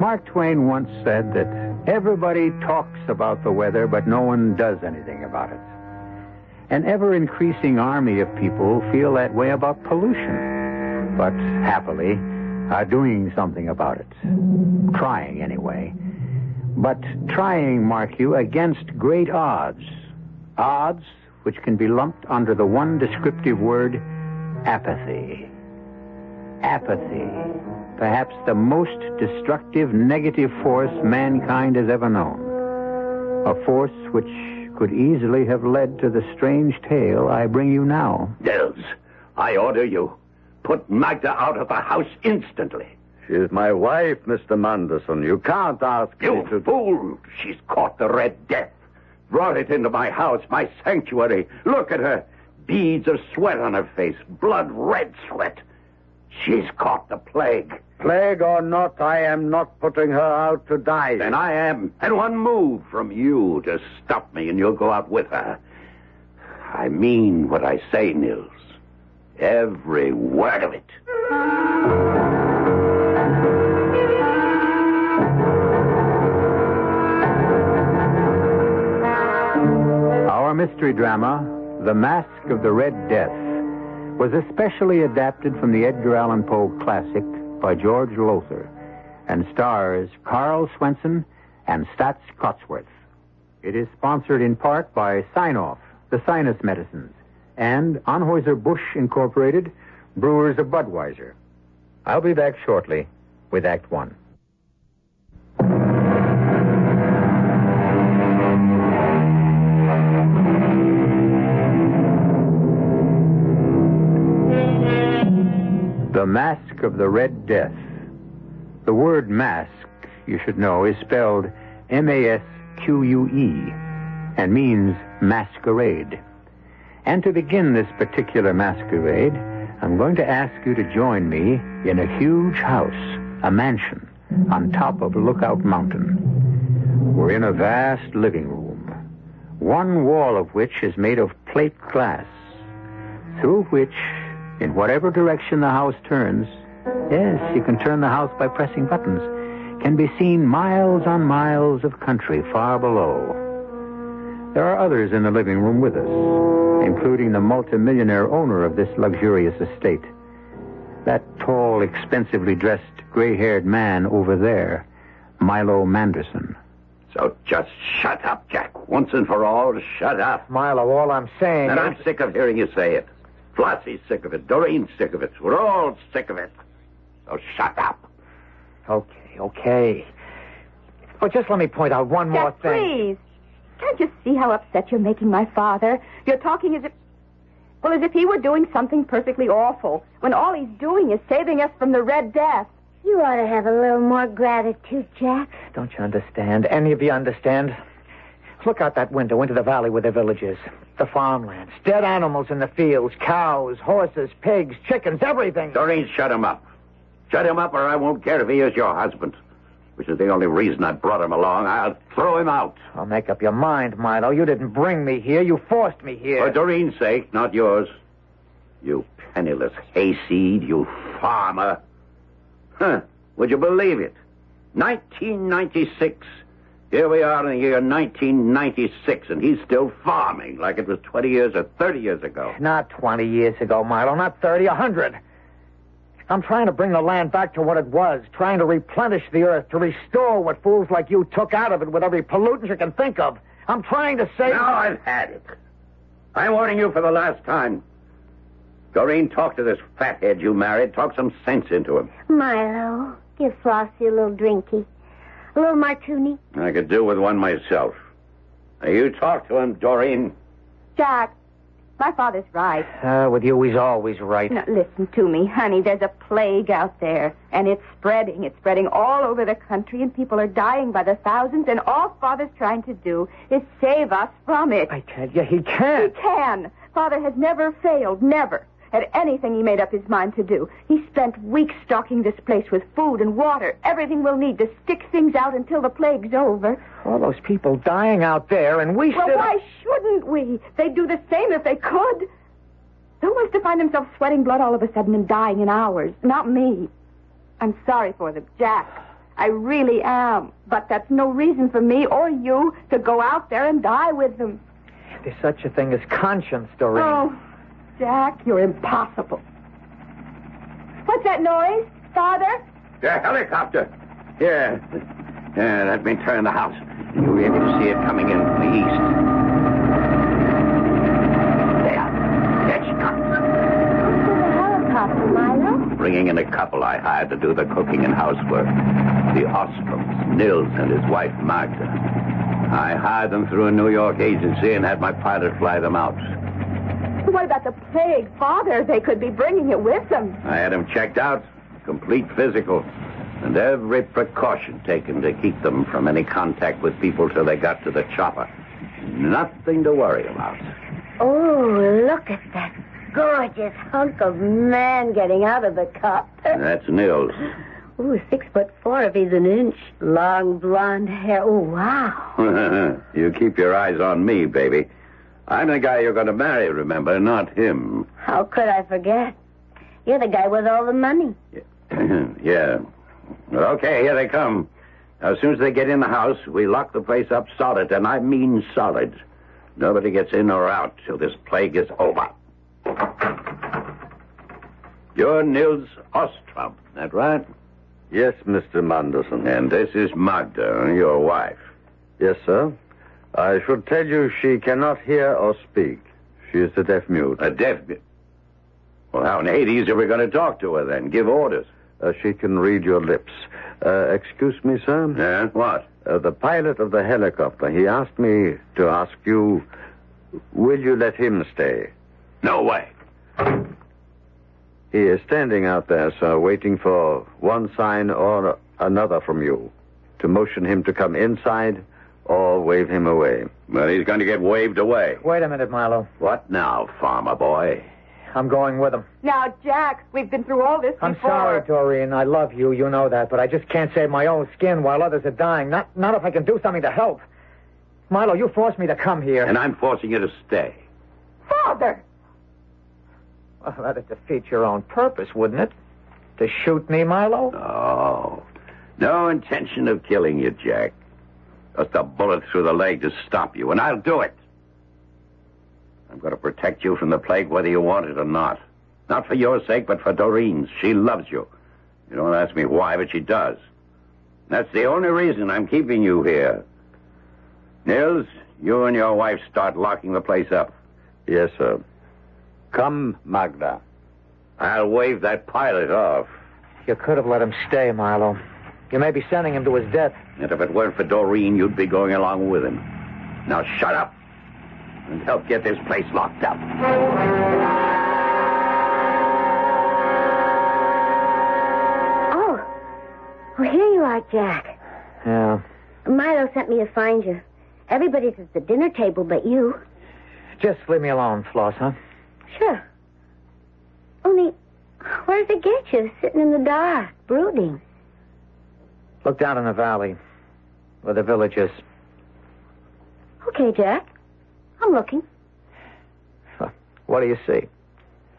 Mark Twain once said that everybody talks about the weather, but no one does anything about it. An ever increasing army of people feel that way about pollution, but happily are doing something about it. Trying, anyway. But trying, mark you, against great odds. Odds which can be lumped under the one descriptive word apathy. Apathy perhaps the most destructive negative force mankind has ever known. A force which could easily have led to the strange tale I bring you now. Nils, I order you. Put Magda out of the house instantly. She's my wife, Mr. Manderson. You can't ask You me to... fool! She's caught the Red Death. Brought it into my house, my sanctuary. Look at her. Beads of sweat on her face. Blood red sweat. She's caught the plague. Plague or not, I am not putting her out to die. And I am. And one move from you to stop me, and you'll go out with her. I mean what I say, Nils. Every word of it. Our mystery drama, The Mask of the Red Death, was especially adapted from the Edgar Allan Poe classic by George Lowther and stars Karl Swenson and Staats Cotsworth. It is sponsored in part by Sine-Off, the sinus medicines, and Anheuser-Busch Incorporated, brewers of Budweiser. I'll be back shortly with Act One. Mask of the Red Death. The word mask, you should know, is spelled M A S Q U E and means masquerade. And to begin this particular masquerade, I'm going to ask you to join me in a huge house, a mansion, on top of Lookout Mountain. We're in a vast living room, one wall of which is made of plate glass, through which, in whatever direction the house turns, yes, you can turn the house by pressing buttons, can be seen miles on miles of country far below. There are others in the living room with us, including the multimillionaire owner of this luxurious estate. That tall, expensively dressed, gray haired man over there, Milo Manderson. So just shut up, Jack. Once and for all, shut up. Milo, all I'm saying And is... I'm sick of hearing you say it. Flossie's sick of it. Doreen's sick of it. We're all sick of it. So shut up. Okay, okay. But just let me point out one more Jack, thing. please. Can't you see how upset you're making my father? You're talking as if. Well, as if he were doing something perfectly awful, when all he's doing is saving us from the Red Death. You ought to have a little more gratitude, Jack. Don't you understand? Any of you understand? Look out that window into the valley where the village is. The farmlands, dead animals in the fields, cows, horses, pigs, chickens, everything. Doreen, shut him up. Shut him up, or I won't care if he is your husband. Which is the only reason I brought him along. I'll throw him out. I'll make up your mind, Milo. You didn't bring me here. You forced me here. For Doreen's sake, not yours. You penniless hayseed, you farmer. Huh. Would you believe it? 1996. Here we are in the year 1996, and he's still farming like it was 20 years or 30 years ago. Not 20 years ago, Milo. Not 30, a 100. I'm trying to bring the land back to what it was, trying to replenish the earth, to restore what fools like you took out of it with every pollutant you can think of. I'm trying to save. Now I've had it. I'm warning you for the last time. Doreen, talk to this fathead you married. Talk some sense into him. Milo, give Flossie a little drinky. A little martini. I could do with one myself. Now, you talk to him, Doreen. Jack, My father's right. Uh, with you, he's always right. Now, listen to me, honey. There's a plague out there, and it's spreading. It's spreading all over the country, and people are dying by the thousands, and all Father's trying to do is save us from it. I tell you, he He can. He can. Father has never failed, never, at anything he made up his mind to do. He spent weeks stocking this place with food and water, everything we'll need to stick things out until the plague's over. All those people dying out there, and we should. Well, why shouldn't we? They'd do the same if they could. Who wants to find himself sweating blood all of a sudden and dying in hours? Not me. I'm sorry for them, Jack. I really am. But that's no reason for me or you to go out there and die with them. There's such a thing as conscience, Doreen. Oh, Jack, you're impossible. What's that noise? Father? The helicopter. Here. Yeah, let me turn the house. You'll be able to see it coming in from the east. There. There she comes. The helicopter, Milo. Bringing in a couple I hired to do the cooking and housework. The Ostroms, Nils and his wife Magda. I hired them through a New York agency and had my pilot fly them out. What about the plague? Father, they could be bringing it with them. I had them checked out, complete physical, and every precaution taken to keep them from any contact with people till they got to the chopper. Nothing to worry about. Oh, look at that gorgeous hunk of man getting out of the cup. That's Nils. Ooh, six foot four if he's an inch. Long blonde hair. Oh, wow. you keep your eyes on me, baby. I'm the guy you're going to marry, remember, not him. How could I forget? You're the guy with all the money. yeah. Okay, here they come. As soon as they get in the house, we lock the place up solid, and I mean solid. Nobody gets in or out till this plague is over. You're Nils Ostrom, that right? Yes, Mr. Manderson. And this is Magda, your wife. Yes, sir. I should tell you she cannot hear or speak. She is a deaf mute. A deaf. mute? Well, how in Hades are we going to talk to her then? Give orders. Uh, she can read your lips. Uh, excuse me, sir. Yeah? What? Uh, the pilot of the helicopter, he asked me to ask you, will you let him stay? No way. He is standing out there, sir, waiting for one sign or another from you. To motion him to come inside or wave him away. Well, he's going to get waved away. Wait a minute, Milo. What now, farmer boy? I'm going with him. Now, Jack, we've been through all this I'm before. sorry, Doreen. I love you. You know that. But I just can't save my own skin while others are dying. Not, not if I can do something to help. Milo, you forced me to come here. And I'm forcing you to stay. Father! Well, that'd defeat your own purpose, wouldn't it? To shoot me, Milo? Oh. No intention of killing you, Jack. Just a bullet through the leg to stop you, and I'll do it. I'm going to protect you from the plague whether you want it or not. Not for your sake, but for Doreen's. She loves you. You don't ask me why, but she does. That's the only reason I'm keeping you here. Nils, you and your wife start locking the place up. Yes, sir. Come, Magda. I'll wave that pilot off. You could have let him stay, Milo. You may be sending him to his death. And if it weren't for Doreen, you'd be going along with him. Now shut up and help get this place locked up. Oh. Well, here you are, Jack. Yeah. Milo sent me to find you. Everybody's at the dinner table but you. Just leave me alone, Floss, huh? Sure. Only, where does it get you? Sitting in the dark, brooding. Look down in the valley where the village is. Okay, Jack. I'm looking. What do you see?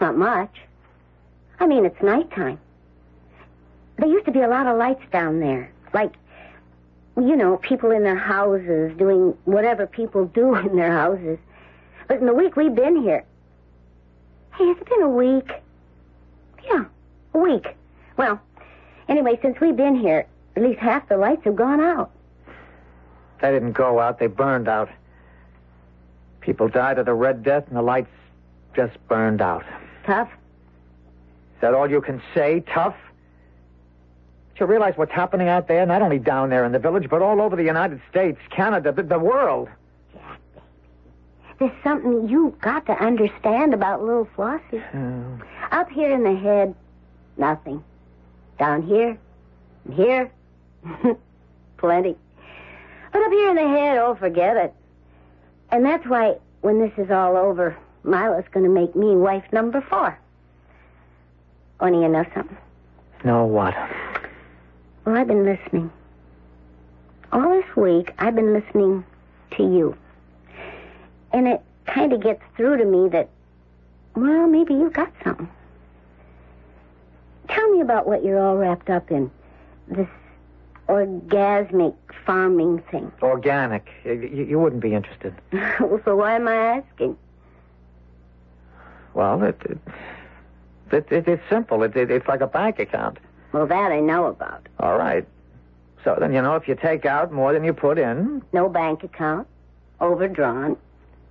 Not much. I mean, it's nighttime. There used to be a lot of lights down there. Like, you know, people in their houses doing whatever people do in their houses. But in the week we've been here. Hey, has it been a week? Yeah, a week. Well, anyway, since we've been here, at least half the lights have gone out. They didn't go out, they burned out. People died of the Red Death, and the lights just burned out. Tough. Is that all you can say? Tough? But you realize what's happening out there, not only down there in the village, but all over the United States, Canada, the, the world. Jack, baby. there's something you've got to understand about little Flossie. Oh. Up here in the head, nothing. Down here, and here, plenty. But up here in the head, oh, forget it. And that's why when this is all over, Milo's going to make me wife number four. Only you know something? No, what? Well, I've been listening. All this week, I've been listening to you. And it kind of gets through to me that, well, maybe you've got something. Tell me about what you're all wrapped up in. This orgasmic farming thing. Organic. You, you wouldn't be interested. so why am I asking? Well, it, it, it, it it's simple. It, it, it's like a bank account. Well, that I know about. All right. So then, you know, if you take out more than you put in, No bank account, overdrawn,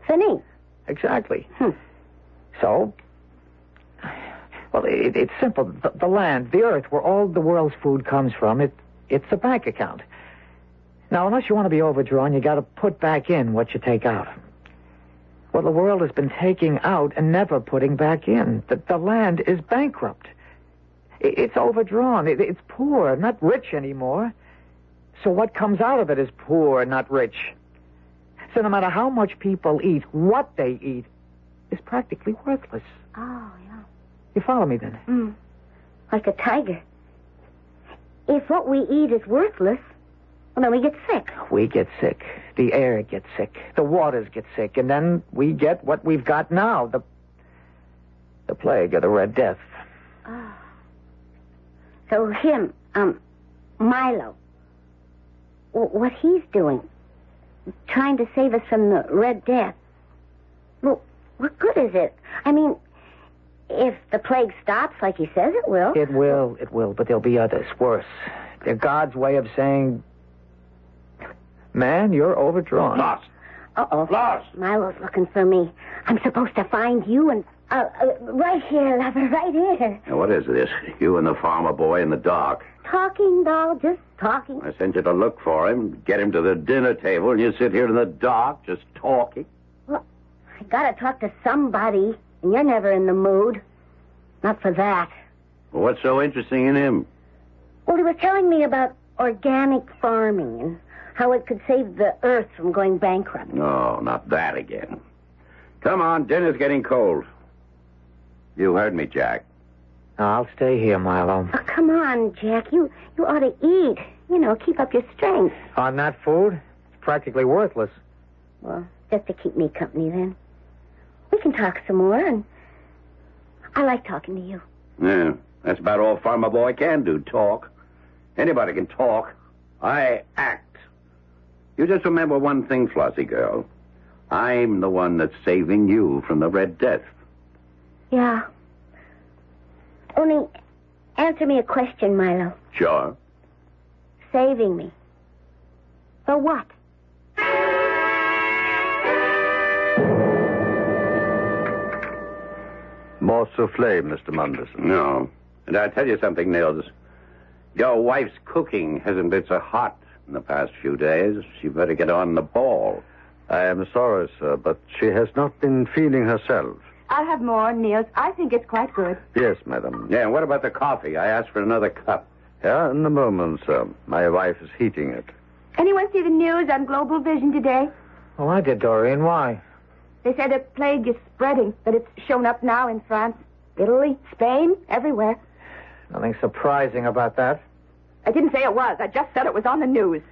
fini. exactly. Hmm. So, well, it, it's simple. The, the land, the earth, where all the world's food comes from, it, it's a bank account. Now, unless you want to be overdrawn, you got to put back in what you take out. Well, the world has been taking out and never putting back in. The, the land is bankrupt. It, it's overdrawn. It, it's poor, not rich anymore. So what comes out of it is poor, not rich. So no matter how much people eat, what they eat is practically worthless. Oh, yeah. You follow me then? Mm. Like a tiger. If what we eat is worthless, well, then we get sick. We get sick. The air gets sick. The waters get sick. And then we get what we've got now the, the plague or the Red Death. Oh. So him, um, Milo, what he's doing, trying to save us from the Red Death. Well, what good is it? I mean, if the plague stops like he says it will. It will, it will, but there'll be others, worse. They're God's way of saying, man, you're overdrawn. Lost. Uh-oh. Lost. Milo's looking for me. I'm supposed to find you and... Uh, uh, right here, lover, right here. Now, what is this? You and the farmer boy in the dark. Talking, doll, just talking. I sent you to look for him, get him to the dinner table, and you sit here in the dark just talking. Well, I gotta talk to somebody, and you're never in the mood. Not for that. Well, what's so interesting in him? Well, he was telling me about organic farming and how it could save the earth from going bankrupt. No, not that again. Come on, dinner's getting cold. You heard me, Jack. I'll stay here, Milo. Oh, come on, Jack. You you ought to eat. You know, keep up your strength. On that food, it's practically worthless. Well, just to keep me company then. Can talk some more, and I like talking to you. Yeah, that's about all Farmer Boy can do, talk. Anybody can talk. I act. You just remember one thing, Flossie girl. I'm the one that's saving you from the Red Death. Yeah. Only answer me a question, Milo. Sure. Saving me. For what? More souffle, Mr. Manderson. No. And I'll tell you something, Nils. Your wife's cooking hasn't been so hot in the past few days. She better get on the ball. I am sorry, sir, but she has not been feeling herself. I'll have more, Nils. I think it's quite good. Yes, madam. Yeah, and what about the coffee? I asked for another cup. Yeah, in a moment, sir. My wife is heating it. Anyone see the news on Global Vision today? Well, I did, Doreen. Why? They say the plague is spreading, that it's shown up now in France, Italy, Spain, everywhere. Nothing surprising about that. I didn't say it was. I just said it was on the news.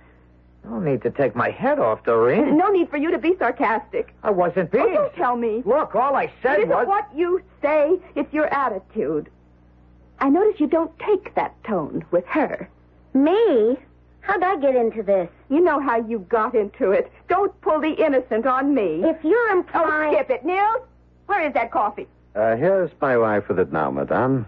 No need to take my head off, Doreen. No need for you to be sarcastic. I wasn't being. Oh, don't tell me. Look, all I It said isn't was. what you say, it's your attitude. I notice you don't take that tone with her. Me? How'd I get into this? You know how you got into it. Don't pull the innocent on me. If you're Oh, implying... skip it, Nils. Where is that coffee? Uh, here's my wife with it now, madame.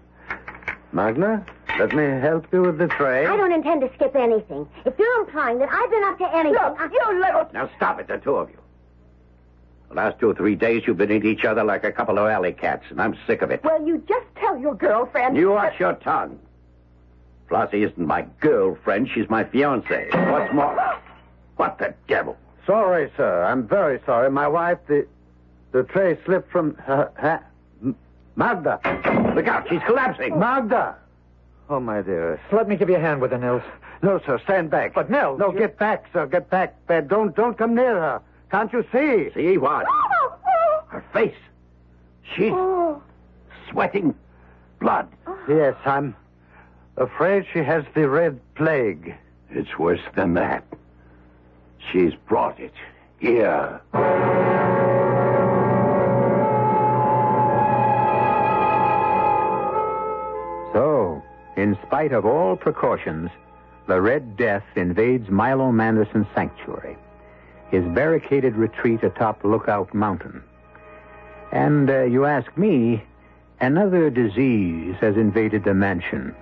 Magda, let me help you with the tray. I don't intend to skip anything. If you're implying that I've been up to anything... Look, I- you little... Now stop it, the two of you. The last two or three days you've been at each other like a couple of alley cats, and I'm sick of it. Well, you just tell your girlfriend... You watch your tongue. Flossie isn't my girlfriend, she's my fiancée. What's more? What the devil? Sorry, sir. I'm very sorry. My wife, the. The tray slipped from her. her Magda! Look out, she's collapsing. Magda! Oh, my dearest. Let me give you a hand with her, Nils. No, sir, stand back. But, Nils, No, you- get back, sir. Get back. Don't, don't come near her. Can't you see? See what? Her face. She's oh. sweating blood. Yes, I'm afraid she has the red plague. It's worse than that. She's brought it here. So, in spite of all precautions, the Red Death invades Milo Manderson's sanctuary, his barricaded retreat atop Lookout Mountain. And uh, you ask me, another disease has invaded the mansion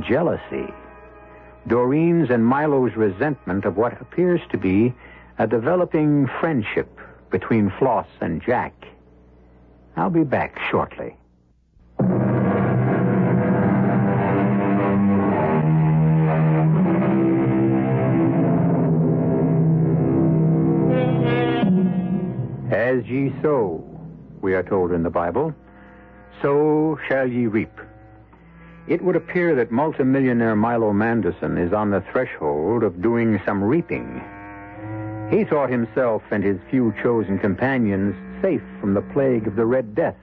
jealousy. Doreen's and Milo's resentment of what appears to be a developing friendship between Floss and Jack. I'll be back shortly. As ye sow, we are told in the Bible, so shall ye reap. It would appear that multimillionaire Milo Manderson is on the threshold of doing some reaping. He thought himself and his few chosen companions safe from the plague of the Red Death,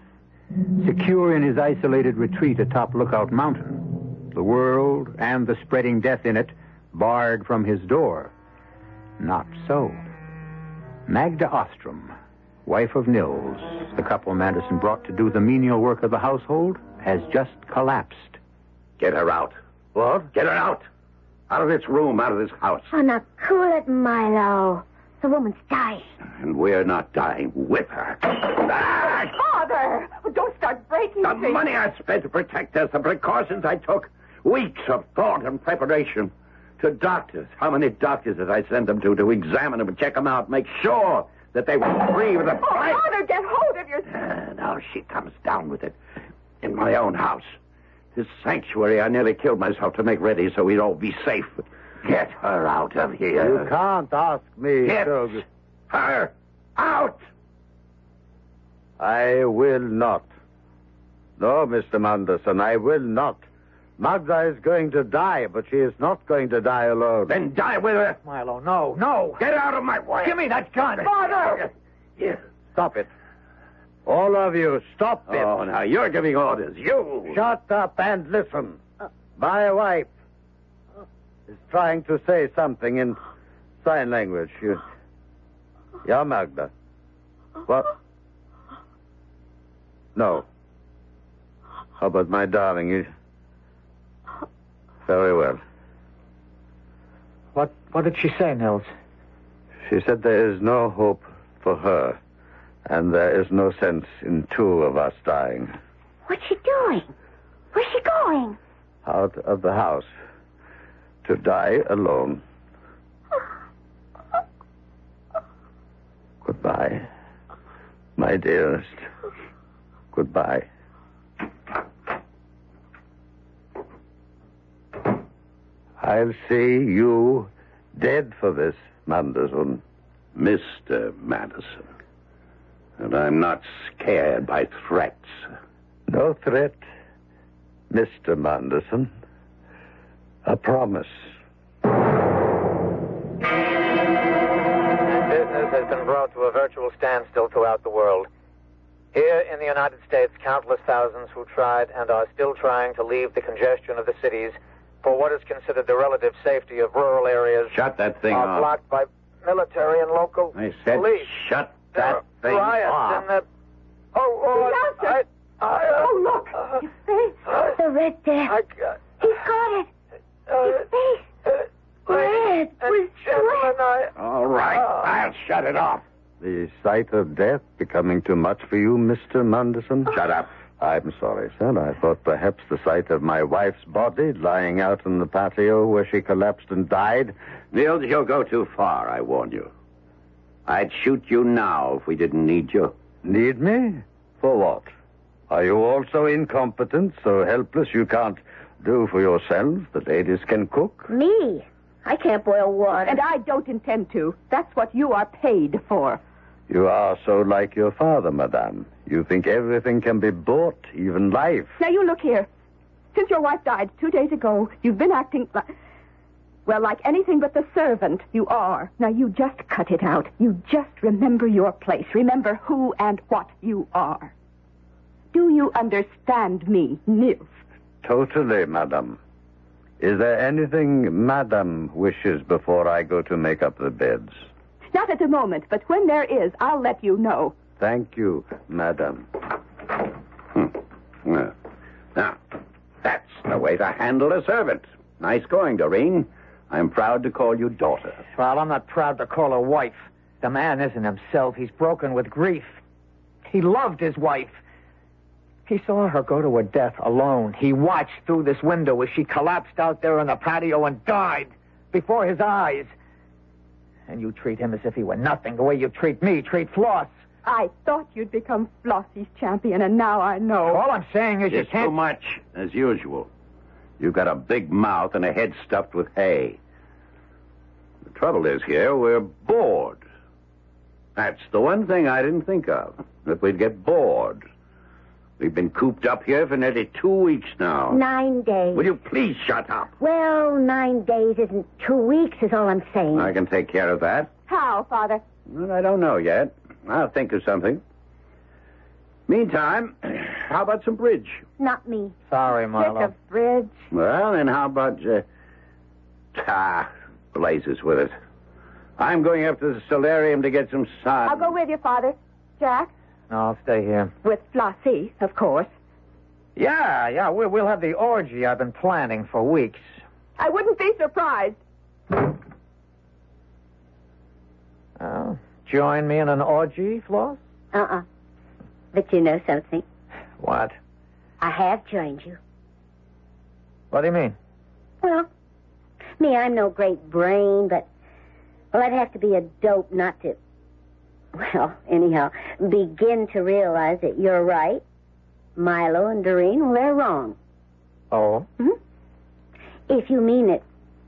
secure in his isolated retreat atop Lookout Mountain, the world and the spreading death in it barred from his door. Not so. Magda Ostrom, wife of Nils, the couple Manderson brought to do the menial work of the household, has just collapsed. Get her out. What? Get her out. Out of this room, out of this house. Oh, now cool it, Milo. The woman's dying. And we're not dying with her. Ah! Father! Don't start breaking The things. money I spent to protect us, the precautions I took, weeks of thought and preparation. To doctors. How many doctors did I send them to to examine them and check them out, make sure that they were free of the Oh, plague? Father, get hold of yourself. Ah, now she comes down with it. In my own house. This sanctuary, I nearly killed myself to make ready so we'd all be safe. Get her out of here. You can't ask me. Get to- her out. I will not. No, Mr. Manderson, I will not. Magda is going to die, but she is not going to die alone. Then die with her. Milo, no, no. Get out of my way. Give me that gun. Father! Here. Stop it. All of you, stop it. Oh, now you're giving orders. You. Shut up and listen. My wife is trying to say something in sign language. You... Yeah, Magda. What? No. Oh, How about my darling? You... Very well. What, what did she say, Nils? She said there is no hope for her, and there is no sense in two of us dying. What's she doing? Where's she going? Out of the house. To die alone. Goodbye. My dearest. Goodbye. I'll see you dead for this, Manderson. Mr. Manderson. And I'm not scared by threats. No threat, Mr. Manderson. A promise. Business has been brought to a virtual standstill throughout the world. Here in the United States, countless thousands who tried and are still trying to leave the congestion of the cities for what is considered the relative safety of rural areas Shut that thing are off. blocked by military and local I said police. shut There that are thing riots off. in the... Oh, oh, I, Yes, I, I, uh, Oh, look. uh, His face. uh, The red death. I got... He's got it. Uh, His face. uh, Red and with gentlemen, I... All right, Uh, I'll shut it off. The sight of death becoming too much for you, Mr. Manderson? Shut up. I'm sorry, sir. I thought perhaps the sight of my wife's body lying out in the patio where she collapsed and died. Nils, you'll go too far, I warn you. I'd shoot you now if we didn't need you. Need me? For what? Are you also incompetent, so helpless you can't do for yourself? The ladies can cook. Me. I can't boil water. And I don't intend to. That's what you are paid for. You are so like your father, madame. You think everything can be bought, even life. Now, you look here. Since your wife died two days ago, you've been acting like. Well, like anything but the servant you are. Now, you just cut it out. You just remember your place. Remember who and what you are. Do you understand me, Nils? Totally, madame. Is there anything madame wishes before I go to make up the beds? Not at the moment, but when there is, I'll let you know. Thank you, madame. Hmm. Yeah. Now, that's the way to handle a servant. Nice going, Doreen. I'm proud to call you daughter. Well, I'm not proud to call her wife. The man isn't himself. He's broken with grief. He loved his wife. He saw her go to her death alone. He watched through this window as she collapsed out there in the patio and died before his eyes. And you treat him as if he were nothing, the way you treat me, treat Floss. I thought you'd become Flossie's champion, and now I know. All I'm saying is you can't. too much, as usual. You've got a big mouth and a head stuffed with hay. The trouble is here, we're bored. That's the one thing I didn't think of, that we'd get bored. We've been cooped up here for nearly two weeks now. Nine days. Will you please shut up? Well, nine days isn't two weeks, is all I'm saying. I can take care of that. How, Father? Well, I don't know yet. I'll think of something. Meantime, how about some bridge? Not me. Sorry, Sick Marlowe. of bridge. Well, then how about, uh, ah, blazes with it. I'm going up to the solarium to get some sun. I'll go with you, Father. Jack? No, I'll stay here. With Flossie, of course. Yeah, yeah, we, we'll have the orgy I've been planning for weeks. I wouldn't be surprised. Oh, join me in an orgy, Floss? Uh-uh. But you know something? What? I have joined you. What do you mean? Well, me, I'm no great brain, but well, I'd have to be a dope not to. Well, anyhow, begin to realize that you're right. Milo and Doreen, well, they're wrong. Oh? hmm If you mean it,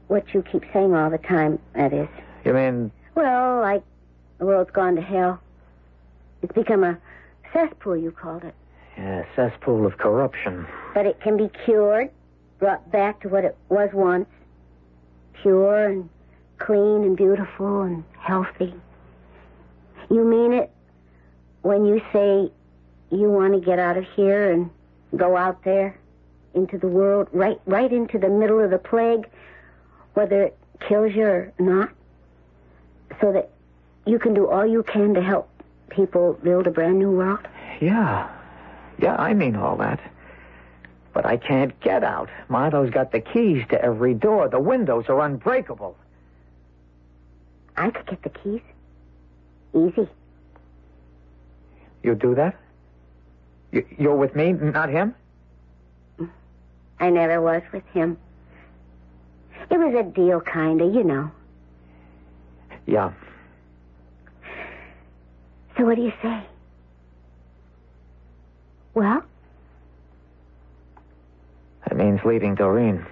what you keep saying all the time, that is. You mean Well, like the world's gone to hell. It's become a cesspool, you called it. yeah, cesspool of corruption? But it can be cured, brought back to what it was once. Pure and clean and beautiful and healthy. You mean it when you say you want to get out of here and go out there into the world, right right into the middle of the plague, whether it kills you or not, so that you can do all you can to help people build a brand new world? Yeah. Yeah, I mean all that. But I can't get out. Milo's got the keys to every door. The windows are unbreakable. I could get the keys. Easy. You do that? You, you're with me, not him? I never was with him. It was a deal, kinda, you know. Yeah. So what do you say? Well, That means leaving Doreen.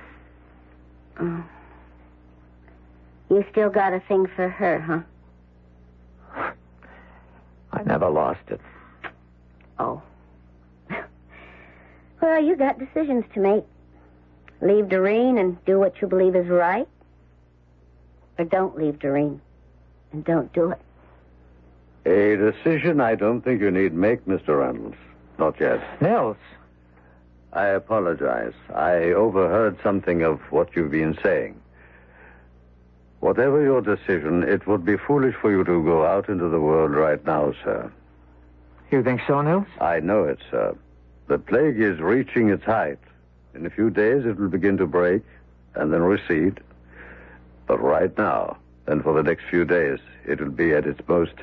oh. you still got a thing for her, huh? I never lost it. Oh. Well, you got decisions to make. Leave Doreen and do what you believe is right. Or don't leave Doreen and don't do it. A decision I don't think you need make, Mr. Reynolds. Not yet. Nils. I apologize. I overheard something of what you've been saying. Whatever your decision, it would be foolish for you to go out into the world right now, sir. You think so, Nils? I know it, sir. The plague is reaching its height. In a few days, it will begin to break and then recede. But right now, and for the next few days, it will be at its most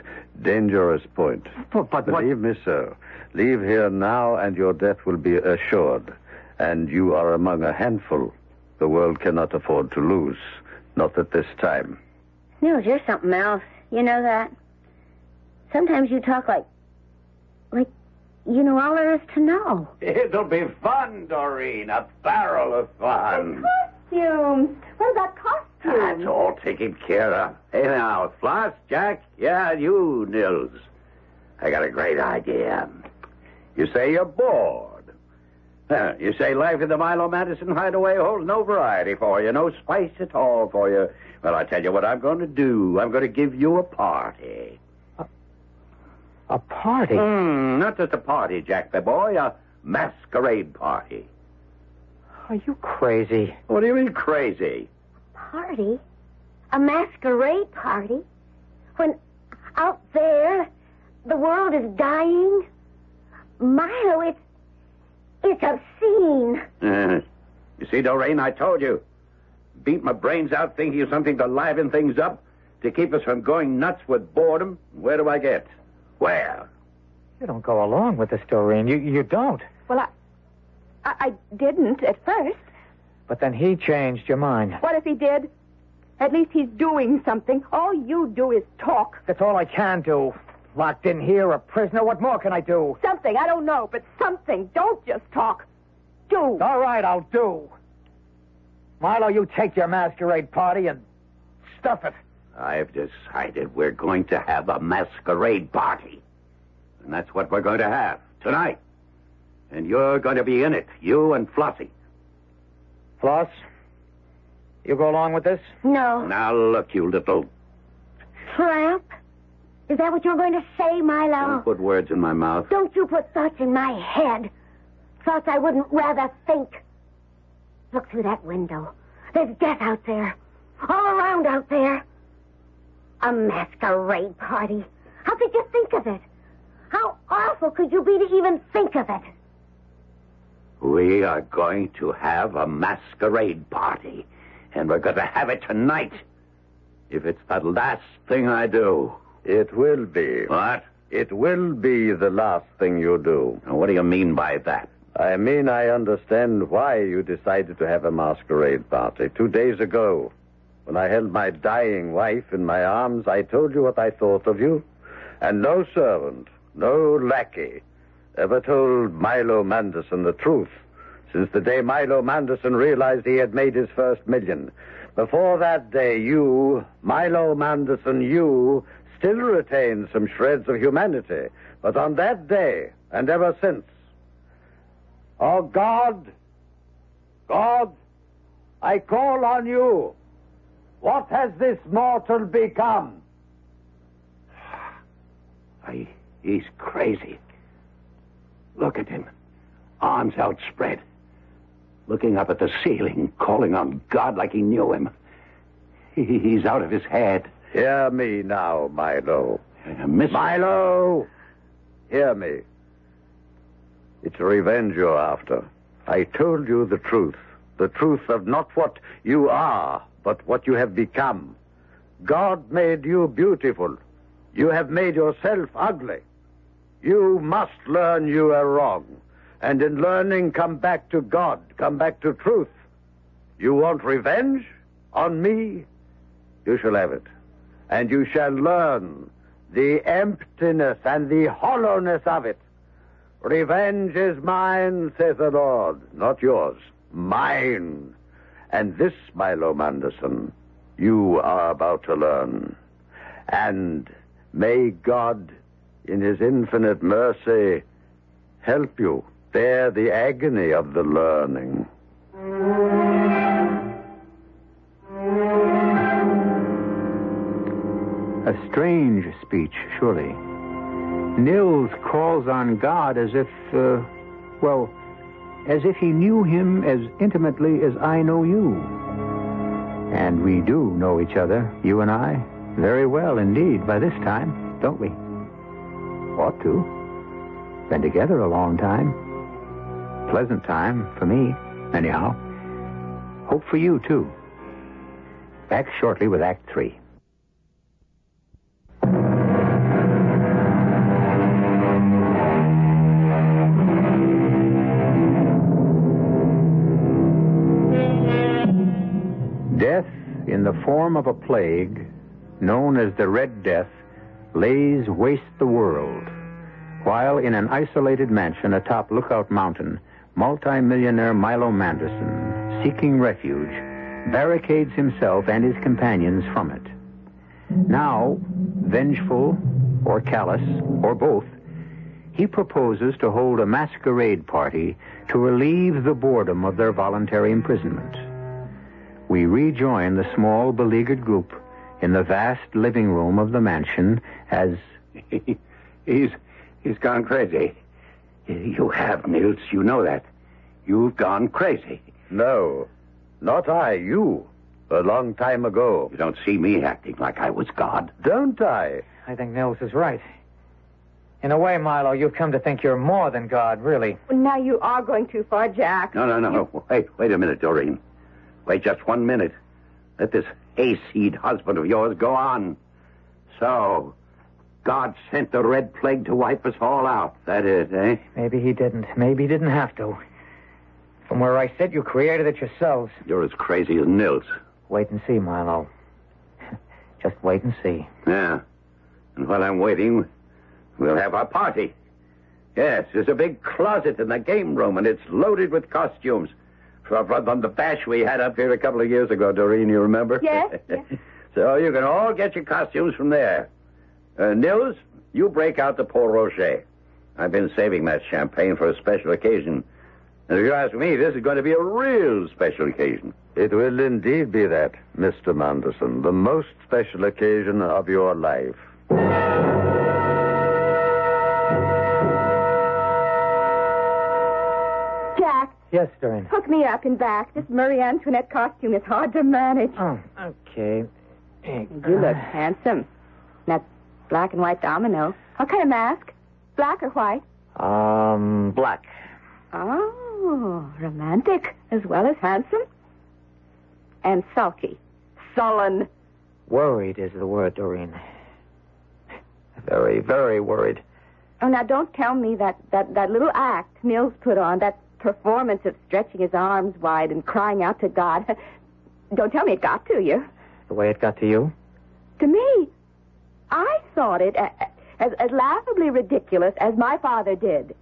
dangerous point. But, but what? Believe me, sir. Leave here now, and your death will be assured. And you are among a handful the world cannot afford to lose. Not at this time. Nils, you're something else. You know that? Sometimes you talk like, like, you know all there is to know. It'll be fun, Doreen. A barrel of fun. Costumes. What about costumes? That's all taken care of. Hey now, Floss, Jack, yeah, you, Nils. I got a great idea. You say you're bored. Huh, you say life in the Milo Manderson hideaway holds no variety for you, no spice at all for you. Well, I tell you what I'm going to do. I'm going to give you a party. A party? Hmm, not just a party, Jack, my boy, a masquerade party. Are you crazy? What do you mean crazy? Party? A masquerade party? When out there the world is dying? Milo, it's it's obscene. Uh, you see, Doreen, I told you. Beat my brains out thinking of something to liven things up, to keep us from going nuts with boredom. Where do I get? Where? You don't go along with this, Doreen. You you don't. Well, I, I, I didn't at first. But then he changed your mind. What if he did? At least he's doing something. All you do is talk. That's all I can do. Locked in here, a prisoner. What more can I do? Something, I don't know, but something. Don't just talk. Do. All right, I'll do. Milo, you take your masquerade party and stuff it. I've decided we're going to have a masquerade party. And that's what we're going to have tonight. And you're going to be in it, you and Flossie. Floss, you go along with this? No. Now, look, you little. Tramp? Is that what you're going to say, Milo? Don't put words in my mouth. Don't you put thoughts in my head. Thoughts I wouldn't rather think. Look through that window. There's death out there. All around out there. A masquerade party. How could you think of it? How awful could you be to even think of it? We are going to have a masquerade party. And we're going to have it tonight. If it's the last thing I do. It will be. What? It will be the last thing you do. Now, what do you mean by that? I mean, I understand why you decided to have a masquerade party. Two days ago, when I held my dying wife in my arms, I told you what I thought of you. And no servant, no lackey, ever told Milo Manderson the truth since the day Milo Manderson realized he had made his first million. Before that day, you, Milo Manderson, you, still retained some shreds of humanity. But on that day, and ever since, oh God, God, I call on you. What has this mortal become? He's crazy. Look at him. Arms outspread. Looking up at the ceiling, calling on God like he knew him. He, he's out of his head. Hear me now, Milo. Uh, Milo! Hear me. It's revenge you're after. I told you the truth. The truth of not what you are, but what you have become. God made you beautiful. You have made yourself ugly. You must learn you are wrong. And in learning, come back to God, come back to truth. You want revenge on me? You shall have it. And you shall learn the emptiness and the hollowness of it. Revenge is mine, saith the Lord, not yours. Mine. And this, Milo Manderson, you are about to learn. And may God, in his infinite mercy, help you bear the agony of the learning. A strange speech, surely. Nils calls on God as if, uh, well, as if he knew him as intimately as I know you. And we do know each other, you and I, very well indeed by this time, don't we? Ought to. Been together a long time. Pleasant time for me, anyhow. Hope for you, too. Back shortly with Act Three. Death, in the form of a plague, known as the Red Death, lays waste the world, while in an isolated mansion atop Lookout Mountain, multimillionaire Milo Manderson, seeking refuge, barricades himself and his companions from it. Now, vengeful or callous or both, he proposes to hold a masquerade party to relieve the boredom of their voluntary imprisonment. We rejoin the small, beleaguered group in the vast living room of the mansion as. he's he's gone crazy. You have, Nils. You know that. You've gone crazy. No, not I, you. A long time ago. You don't see me acting like I was God. Don't I? I think Nils is right. In a way, Milo, you've come to think you're more than God, really. Now you are going too far, Jack. No, no, no. Wait, wait a minute, Doreen. Wait just one minute. Let this hayseed husband of yours go on. So, God sent the red plague to wipe us all out. That is, eh? Maybe he didn't. Maybe he didn't have to. From where I sit, you created it yourselves. You're as crazy as Nils. Wait and see, Milo. Just wait and see. Yeah. And while I'm waiting, we'll have our party. Yes, there's a big closet in the game room, and it's loaded with costumes. From, from the bash we had up here a couple of years ago, Doreen, you remember? Yes, yes. so you can all get your costumes from there. Uh, Nils, you break out the Pol Roger. I've been saving that champagne for a special occasion. And if you ask me, this is going to be a real special occasion. It will indeed be that, Mr. Manderson. The most special occasion of your life. Yes, Doreen. hook me up and back. This Marie Antoinette costume is hard to manage. Oh, okay. You look handsome. That black and white domino. What kind of mask? Black or white? Um, black. Oh, romantic as well as handsome. And sulky. Sullen. Worried is the word, Doreen. Very, very worried. Oh, now don't tell me that, that, that little act Nils put on, that performance of stretching his arms wide and crying out to God. Don't tell me it got to you. The way it got to you? To me, I thought it as, as laughably ridiculous as my father did.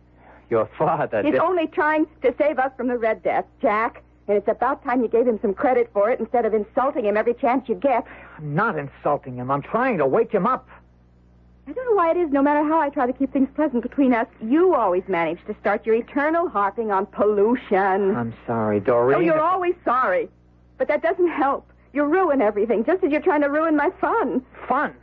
Your father He's did. only trying to save us from the Red Death, Jack. And it's about time you gave him some credit for it instead of insulting him every chance you get. I'm not insulting him. I'm trying to wake him up. I don't know why it is, no matter how I try to keep things pleasant between us, you always manage to start your eternal harping on pollution. I'm sorry, Doreen. oh, you're always sorry. But that doesn't help. You ruin everything, just as you're trying to ruin my fun. Fun.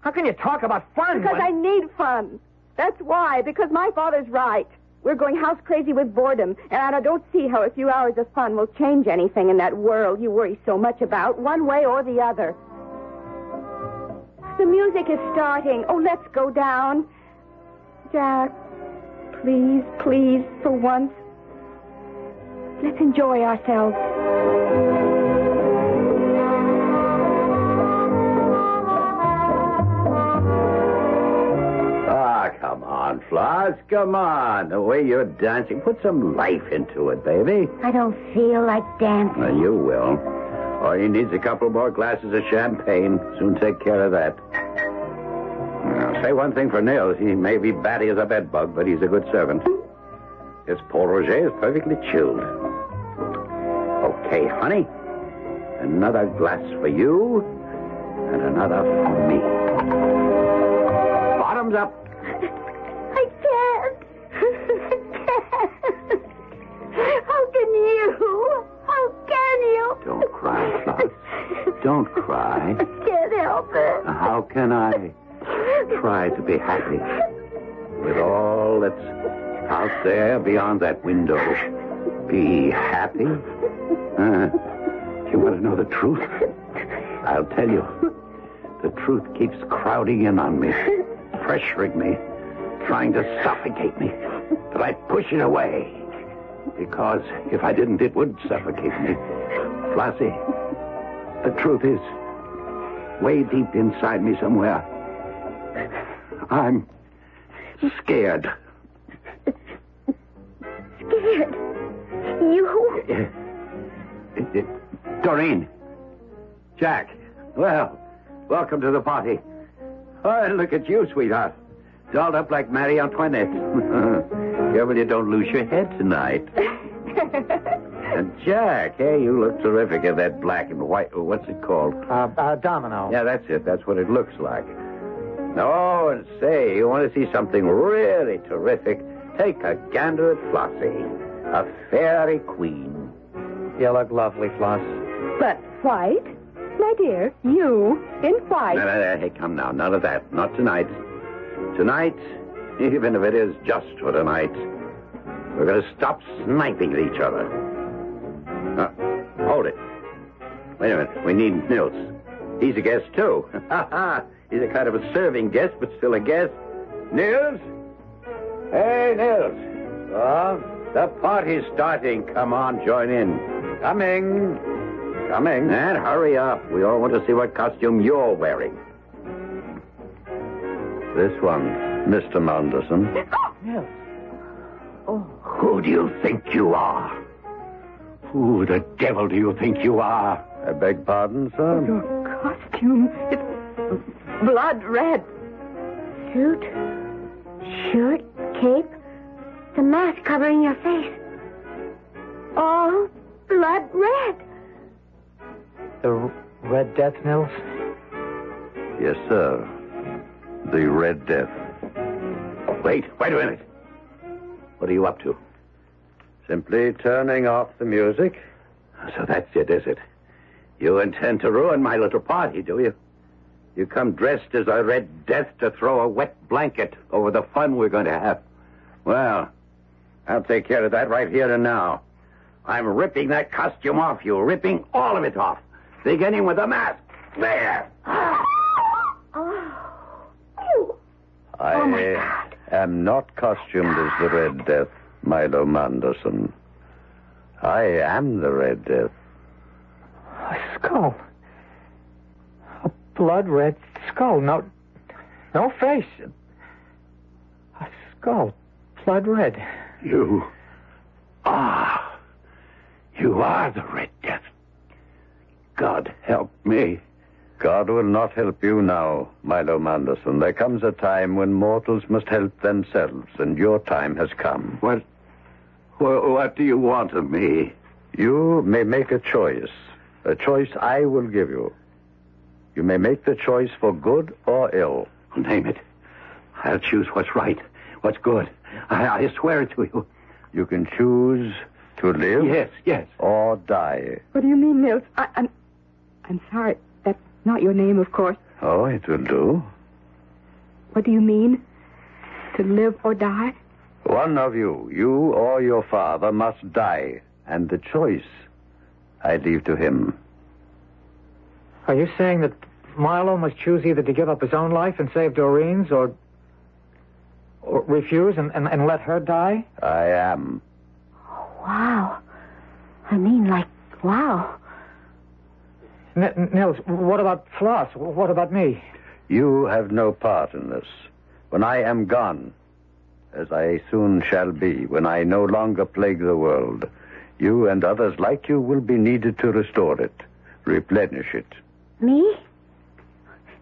How can you talk about fun? Because when- I need fun. That's why, because my father's right. We're going house crazy with boredom, and I don't see how a few hours of fun will change anything in that world you worry so much about, one way or the other. The music is starting. Oh, let's go down. Jack, please, please, for once, let's enjoy ourselves. Ah, come on, Floss. Come on. The way you're dancing. Put some life into it, baby. I don't feel like dancing. Well, you will. All he needs a couple more glasses of champagne. Soon take care of that. Say one thing for Nils. He may be batty as a bedbug, but he's a good servant. This Pol Roger is perfectly chilled. Okay, honey. Another glass for you, and another for me. Bottoms up. Cry. Don't cry. I can't help it. How can I try to be happy with all that's out there beyond that window? Be happy? Uh, you want to know the truth? I'll tell you. The truth keeps crowding in on me, pressuring me, trying to suffocate me. But I push it away. Because if I didn't, it would suffocate me. Flossie, the truth is, way deep inside me somewhere, I'm scared. Scared. You? Uh, Doreen. Jack. Well, welcome to the party. Oh, look at you, sweetheart. Dolled up like Marie Antoinette. Careful you don't lose your head tonight. And Jack, hey, you look terrific in that black and white. What's it called? Uh, uh, domino. Yeah, that's it. That's what it looks like. No, and say, you want to see something really terrific? Take a gander at Flossie, a fairy queen. You look lovely, Floss. But white? My dear, you in white. No, no, no, hey, come now. None of that. Not tonight. Tonight, even if it is just for tonight, we're going to stop sniping at each other. Wait a minute. We need Nils. He's a guest, too. Ha ha! He's a kind of a serving guest, but still a guest. Nils? Hey, Nils. Oh, the party's starting. Come on, join in. Coming. Coming. And hurry up. We all want to see what costume you're wearing. This one, Mr. Manderson. Yes. Oh. Who do you think you are? Who the devil do you think you are? I beg pardon, sir? Oh, your costume, it's blood red. Suit, shirt, cape, the mask covering your face. All blood red. The Red Death, Nils? Yes, sir. The Red Death. Wait, wait a minute. What are you up to? Simply turning off the music. So that's it, is it? You intend to ruin my little party, do you? You come dressed as a Red Death to throw a wet blanket over the fun we're going to have. Well, I'll take care of that right here and now. I'm ripping that costume off you, ripping all of it off, beginning with the mask. There. Oh. I oh, am not costumed as the Red Death, Milo Manderson. I am the Red Death. A skull. A blood red skull. No, no face. A skull. Blood red. You are. You are the Red Death. God help me. God will not help you now, Milo Manderson. There comes a time when mortals must help themselves, and your time has come. What? What, what do you want of me? You may make a choice, a choice I will give you. You may make the choice for good or ill. Name it. I'll choose what's right, what's good. I, I swear it to you. You can choose to live Yes, yes. or die. What do you mean, Nils? I, I'm, I'm sorry. That's not your name, of course. Oh, it will do. What do you mean? To live or die? One of you, you or your father, must die, and the choice I leave to him. Are you saying that Milo must choose either to give up his own life and save Doreen's or, or refuse and, and, and let her die? I am. Wow. I mean, like, wow. N- Nils, what about Floss? What about me? You have no part in this. When I am gone, as I soon shall be, when I no longer plague the world, you and others like you will be needed to restore it, replenish it. Me?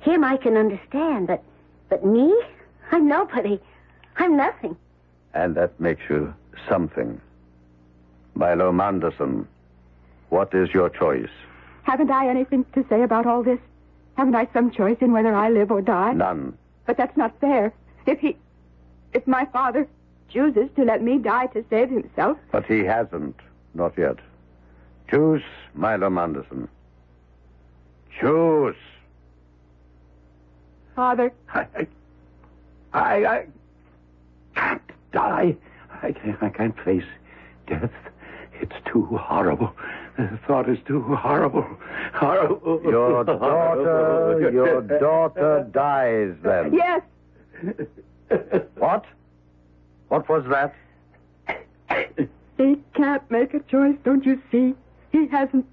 Him I can understand, but but me? I'm nobody. I'm nothing. And that makes you something. Milo Manderson, what is your choice? Haven't I anything to say about all this? Haven't I some choice in whether I live or die? None. But that's not fair. If he. If my father chooses to let me die to save himself, But he hasn't. Not yet. Choose Milo Manderson. Choose. Father, I, I, I, I can't die. I can't, I can't face death. It's too horrible. The thought is too horrible. Horrible. Your daughter, your daughter dies then. yes, What? What was that? he can't make a choice, don't you see? He hasn't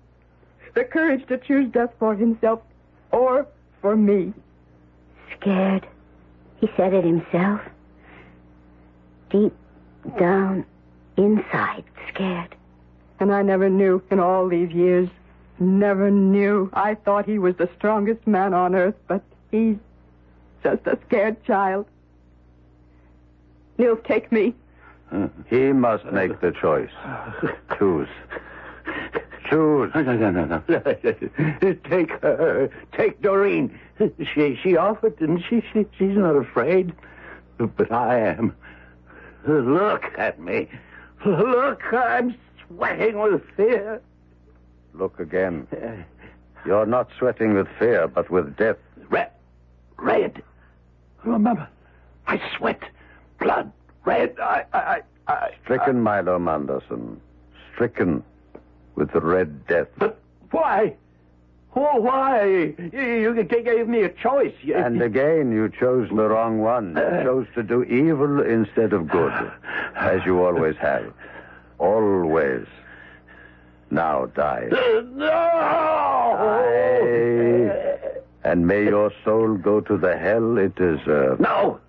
the courage to choose death for himself or for me. Scared. He said it himself. Deep down inside, scared. And I never knew in all these years. Never knew. I thought he was the strongest man on earth, but he's just a scared child. Nils, take me. He must make the choice. Choose. Choose. No, no, no, no, no. Take her. Take Doreen. She she offered, didn't she? she? She's not afraid. But I am. Look at me. Look, I'm sweating with fear. Look again. Uh, You're not sweating with fear, but with death. Red. Red. Remember, I sweat. Blood. Red. I. I. I. Stricken, Milo Manderson. Stricken with the Red Death. But why? Oh, why? You, you gave me a choice. You- And again, you chose the wrong one. You uh. chose to do evil instead of good, as you always have. Always. Now die. Uh, no! Die. Uh. And may your soul go to the hell it deserves. No!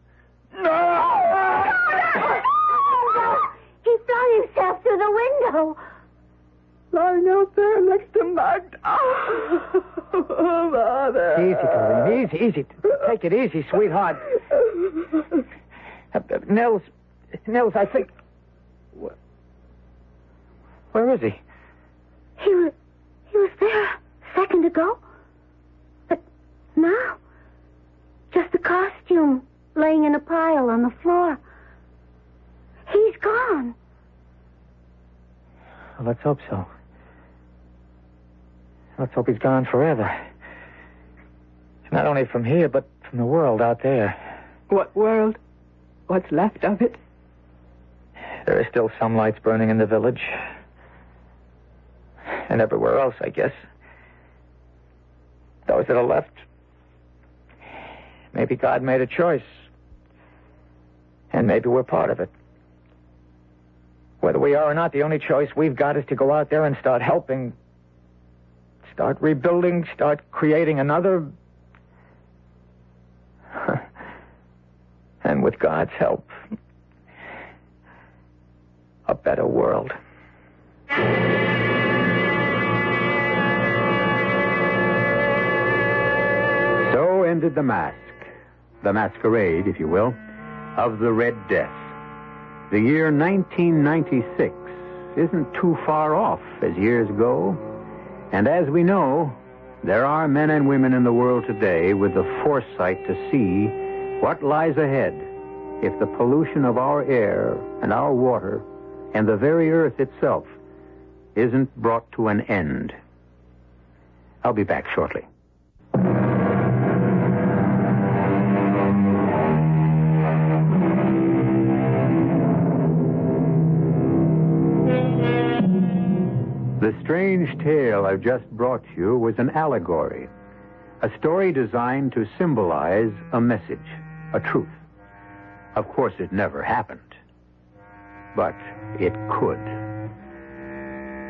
He flung himself through the window. Lying out there next to Magda. Oh, Mother. Easy, Doreen. Easy, easy. Take it easy, sweetheart. Uh, uh, Nels, Nels, I think. Wh- Where is he? He was, he was there a second ago. But now, just a costume laying in a pile on the floor. He's gone. Let's hope so. Let's hope he's gone forever. Not only from here, but from the world out there. What world? What's left of it? There are still some lights burning in the village. And everywhere else, I guess. Those that are left. Maybe God made a choice. And maybe we're part of it. Whether we are or not, the only choice we've got is to go out there and start helping. Start rebuilding, start creating another. and with God's help, a better world. So ended the mask, the masquerade, if you will, of the Red Death. The year 1996 isn't too far off as years go. And as we know, there are men and women in the world today with the foresight to see what lies ahead if the pollution of our air and our water and the very earth itself isn't brought to an end. I'll be back shortly. Strange tale I've just brought you was an allegory, a story designed to symbolize a message, a truth. Of course, it never happened, but it could.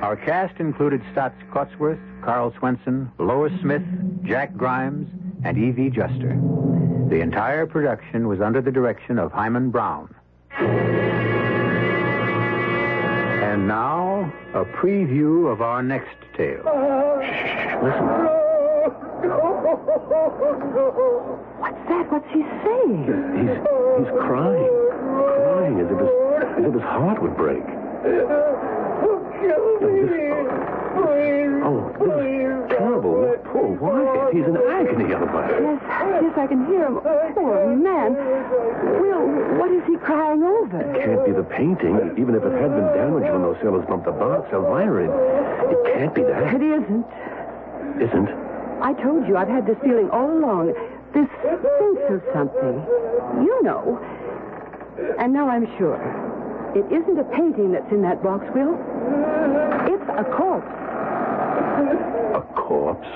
Our cast included Staats Cotsworth, Karl Swenson, Lois Smith, Jack Grimes, and Evie Juster. The entire production was under the direction of Himan Brown. And now, a preview of our next tale. What's that? What's he saying? He's, he's crying. Crying as if his, as if his heart would break. Oh, this is terrible. Poor Wyatt. He's in agony otherwise. Yes, yes, I can hear him. Poor man. Will, what is he crying over? It can't be the painting, even if it had been damaged when those sailors bumped the box. Elvira, it, it can't be that. It isn't. Isn't? I told you I've had this feeling all along. This sense of something. You know. And now I'm sure. It isn't a painting that's in that box, Will. It's a corpse. A corpse?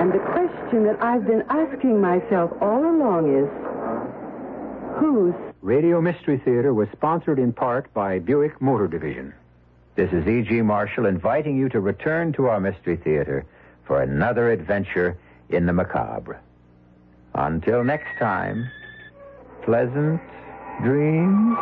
And the question that I've been asking myself all along is whose? Radio Mystery Theater was sponsored in part by Buick Motor Division. This is E.G. Marshall inviting you to return to our Mystery Theater for another adventure in the macabre. Until next time, pleasant dreams.